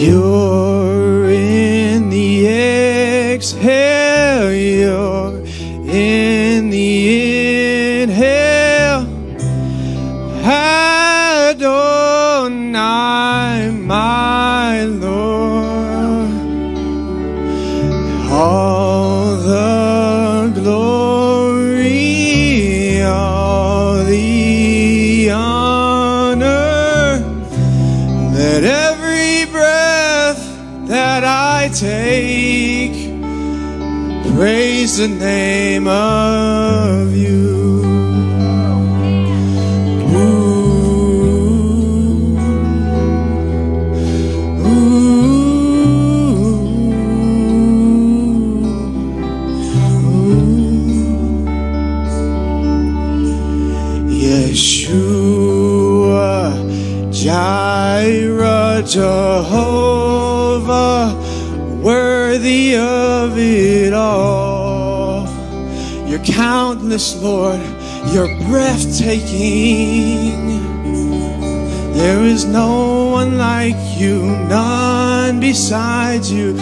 You're in the exhale, you're in the inhale. My Lord. All the glory. That I take. Praise the name of you. Yeshua, Jireh, Jehovah, worthy of it all. You're countless, Lord, you're breathtaking. There is no one like you, none besides you.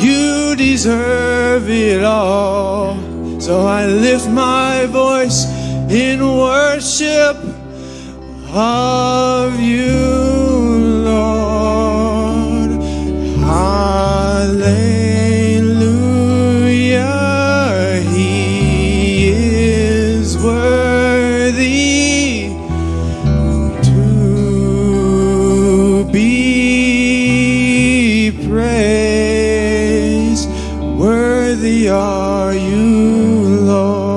You deserve it all. So I lift my voice in worship of you. praise. Worthy are you, Lord.